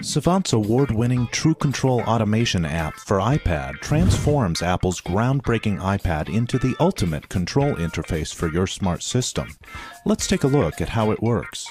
Savant's award winning True Control automation app for iPad transforms Apple's groundbreaking iPad into the ultimate control interface for your smart system. Let's take a look at how it works.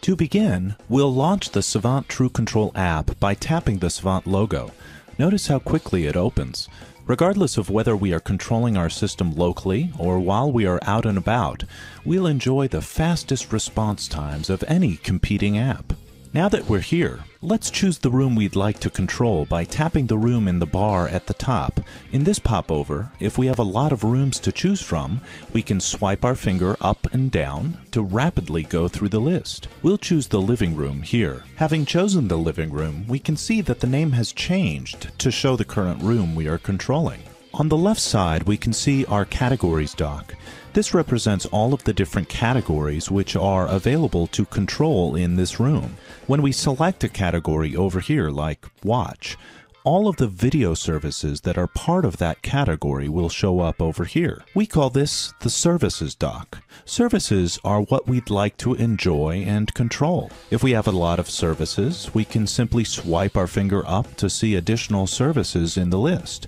To begin, we'll launch the Savant True Control app by tapping the Savant logo. Notice how quickly it opens. Regardless of whether we are controlling our system locally or while we are out and about, we'll enjoy the fastest response times of any competing app. Now that we're here, let's choose the room we'd like to control by tapping the room in the bar at the top. In this popover, if we have a lot of rooms to choose from, we can swipe our finger up and down to rapidly go through the list. We'll choose the living room here. Having chosen the living room, we can see that the name has changed to show the current room we are controlling. On the left side, we can see our categories dock. This represents all of the different categories which are available to control in this room. When we select a category over here, like Watch, all of the video services that are part of that category will show up over here. We call this the Services dock. Services are what we'd like to enjoy and control. If we have a lot of services, we can simply swipe our finger up to see additional services in the list.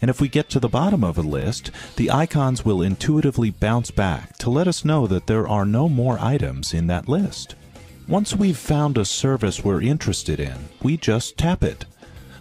And if we get to the bottom of a list, the icons will intuitively bounce back to let us know that there are no more items in that list. Once we've found a service we're interested in, we just tap it.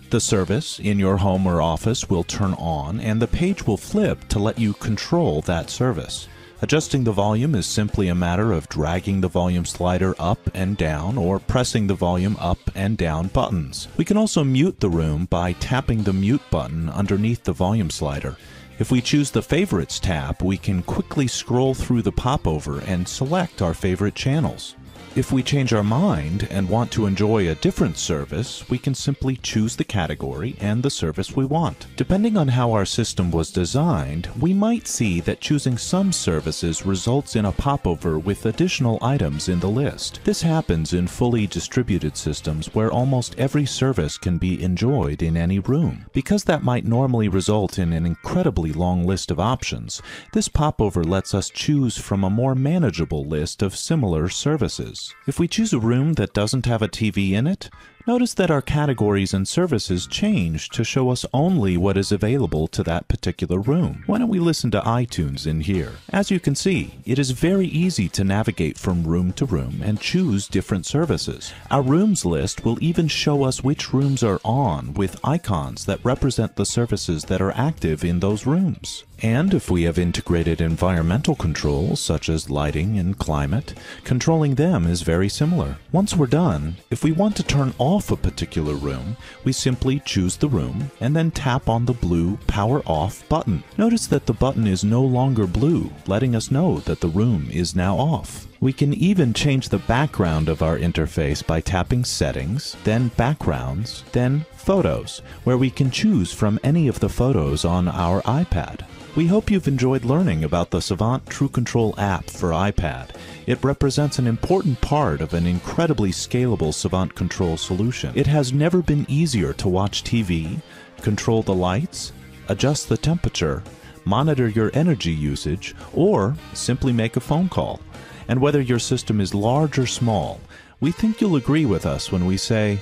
The service in your home or office will turn on and the page will flip to let you control that service. Adjusting the volume is simply a matter of dragging the volume slider up and down or pressing the volume up and down buttons. We can also mute the room by tapping the mute button underneath the volume slider. If we choose the Favorites tab, we can quickly scroll through the popover and select our favorite channels. If we change our mind and want to enjoy a different service, we can simply choose the category and the service we want. Depending on how our system was designed, we might see that choosing some services results in a popover with additional items in the list. This happens in fully distributed systems where almost every service can be enjoyed in any room. Because that might normally result in an incredibly long list of options, this popover lets us choose from a more manageable list of similar services. If we choose a room that doesn't have a TV in it, notice that our categories and services change to show us only what is available to that particular room. Why don't we listen to iTunes in here? As you can see, it is very easy to navigate from room to room and choose different services. Our rooms list will even show us which rooms are on with icons that represent the services that are active in those rooms. And if we have integrated environmental controls such as lighting and climate, controlling them is very similar. Once we're done, if we want to turn off a particular room, we simply choose the room and then tap on the blue Power Off button. Notice that the button is no longer blue, letting us know that the room is now off. We can even change the background of our interface by tapping Settings, then Backgrounds, then Photos, where we can choose from any of the photos on our iPad. We hope you've enjoyed learning about the Savant True Control app for iPad. It represents an important part of an incredibly scalable Savant control solution. It has never been easier to watch TV, control the lights, adjust the temperature, monitor your energy usage, or simply make a phone call. And whether your system is large or small, we think you'll agree with us when we say,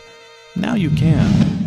now you can.